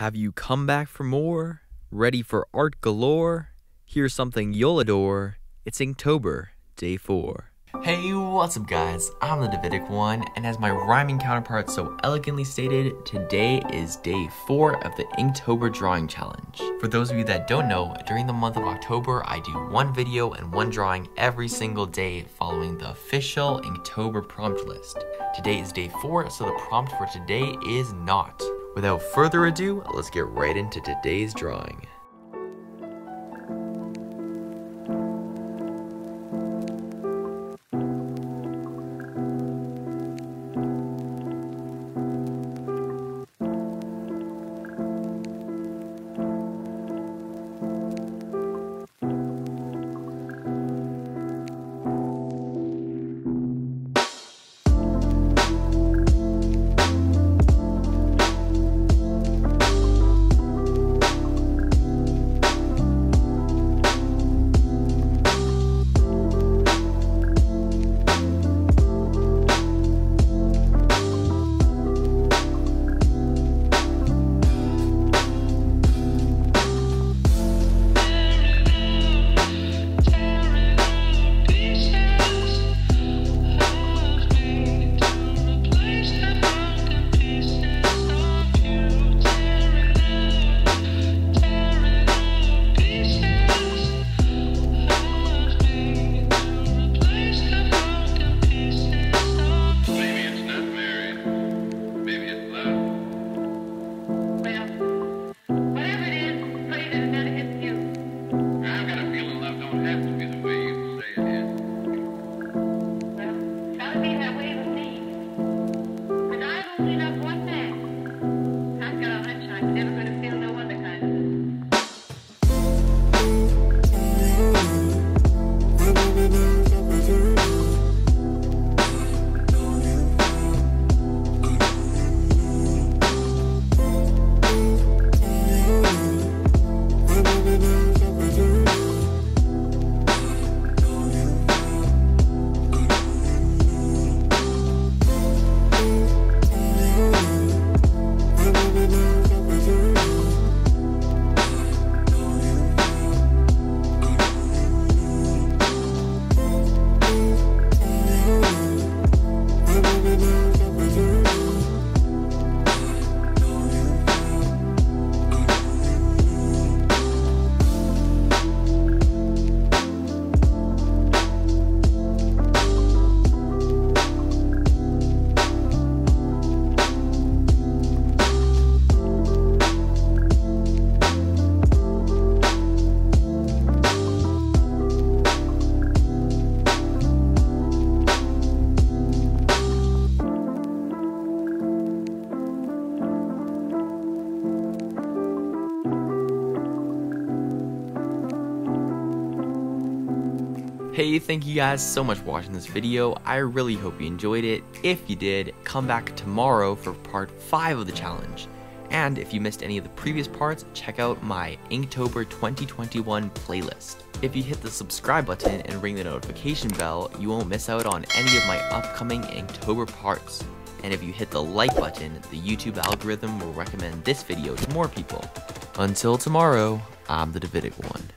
Have you come back for more? Ready for art galore? Here's something you'll adore. It's Inktober, day 4. Hey, what's up guys? I'm the Davidic one, and as my rhyming counterpart so elegantly stated, today is day 4 of the Inktober Drawing Challenge. For those of you that don't know, during the month of October, I do one video and one drawing every single day following the official Inktober prompt list. Today is day 4, so the prompt for today is knot. Without further ado, let's get right into today's drawing. Thank you. Hey, thank you guys so much for watching this video. I really hope you enjoyed it. If you did, come back tomorrow for part 5 of the challenge. And if you missed any of the previous parts, check out my Inktober 2021 playlist. If you hit the subscribe button and ring the notification bell, you won't miss out on any of my upcoming Inktober parts. And if you hit the like button, the YouTube algorithm will recommend this video to more people. Until tomorrow, I'm the Davidic one.